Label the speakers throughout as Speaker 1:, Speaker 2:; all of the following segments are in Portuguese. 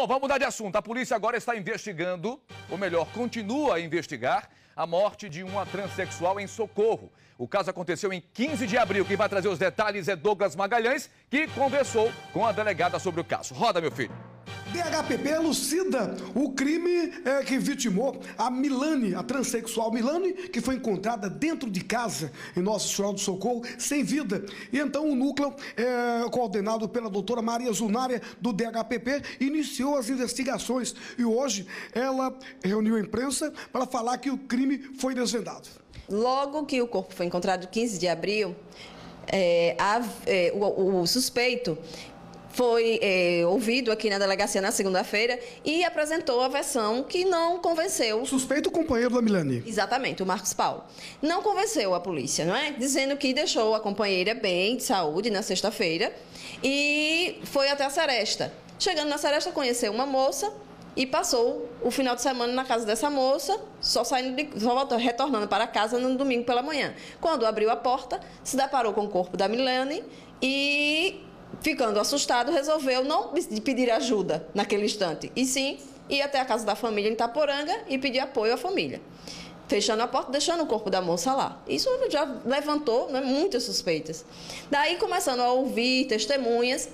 Speaker 1: Bom, vamos mudar de assunto. A polícia agora está investigando, ou melhor, continua a investigar, a morte de uma transexual em Socorro. O caso aconteceu em 15 de abril. Quem vai trazer os detalhes é Douglas Magalhães, que conversou com a delegada sobre o caso. Roda, meu filho.
Speaker 2: DHPP elucida o crime é, que vitimou a Milane, a transexual Milane, que foi encontrada dentro de casa em Nossa Senhora do Socorro, sem vida. E então o núcleo, é, coordenado pela doutora Maria Zunária, do DHPP, iniciou as investigações. E hoje ela reuniu a imprensa para falar que o crime foi desvendado.
Speaker 3: Logo que o corpo foi encontrado 15 de abril, é, a, é, o, o suspeito foi é, ouvido aqui na delegacia na segunda-feira e apresentou a versão que não convenceu.
Speaker 2: Suspeito companheiro da Milani.
Speaker 3: Exatamente, o Marcos Paulo. Não convenceu a polícia, não é? Dizendo que deixou a companheira bem de saúde na sexta-feira e foi até a Seresta. Chegando na Seresta, conheceu uma moça e passou o final de semana na casa dessa moça, só saindo de, só retornando para casa no domingo pela manhã. Quando abriu a porta, se deparou com o corpo da Milane e ficando assustado, resolveu não pedir ajuda naquele instante, e sim ir até a casa da família em Itaporanga e pedir apoio à família. Fechando a porta, deixando o corpo da moça lá. Isso já levantou né, muitas suspeitas. Daí, começando a ouvir testemunhas,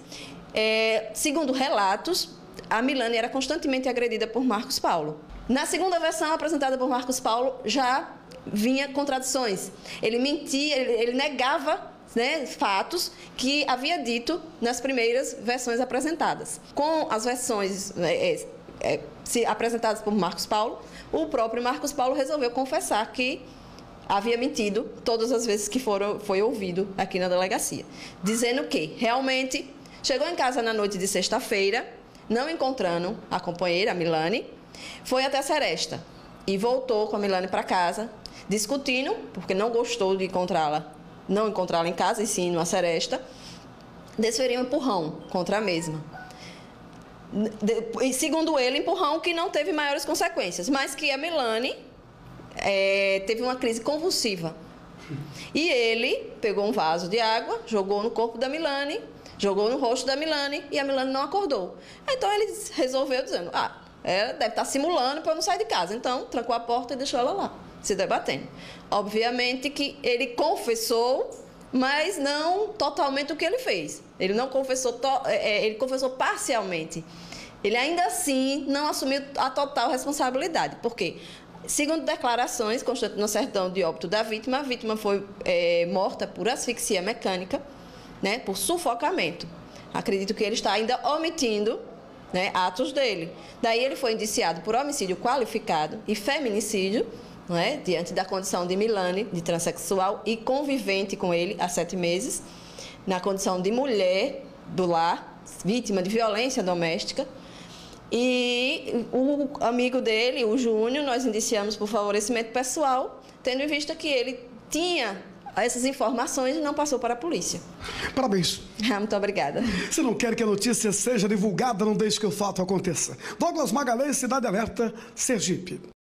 Speaker 3: é, segundo relatos, a Milane era constantemente agredida por Marcos Paulo. Na segunda versão apresentada por Marcos Paulo, já vinha contradições. Ele mentia, ele, ele negava né, fatos que havia dito nas primeiras versões apresentadas. Com as versões né, é, é, se, apresentadas por Marcos Paulo, o próprio Marcos Paulo resolveu confessar que havia mentido todas as vezes que foram, foi ouvido aqui na delegacia, dizendo que realmente chegou em casa na noite de sexta-feira, não encontrando a companheira, a Milane, foi até Seresta e voltou com a Milane para casa, discutindo, porque não gostou de encontrá-la não encontrá-la em casa, e sim numa seresta, desferiu um empurrão contra a mesma. E, segundo ele, empurrão que não teve maiores consequências, mas que a Milane é, teve uma crise convulsiva. E ele pegou um vaso de água, jogou no corpo da Milane, jogou no rosto da Milane e a Milane não acordou. Então ele resolveu dizendo: Ah, ela deve estar simulando para não sair de casa. Então trancou a porta e deixou ela lá se debatendo. Obviamente que ele confessou, mas não totalmente o que ele fez. Ele não confessou, é, é, ele confessou parcialmente. Ele ainda assim não assumiu a total responsabilidade. Por quê? Segundo declarações constantes no sertão de óbito da vítima, a vítima foi é, morta por asfixia mecânica, né, por sufocamento. Acredito que ele está ainda omitindo né, atos dele. Daí ele foi indiciado por homicídio qualificado e feminicídio, é? diante da condição de Milane, de transexual e convivente com ele há sete meses, na condição de mulher do lar, vítima de violência doméstica. E o amigo dele, o Júnior, nós indiciamos por favorecimento pessoal, tendo em vista que ele tinha essas informações e não passou para a polícia.
Speaker 2: Parabéns.
Speaker 3: Muito obrigada.
Speaker 2: Se não quer que a notícia seja divulgada, não deixe que o fato aconteça. Douglas Magalhães, Cidade Alerta, Sergipe.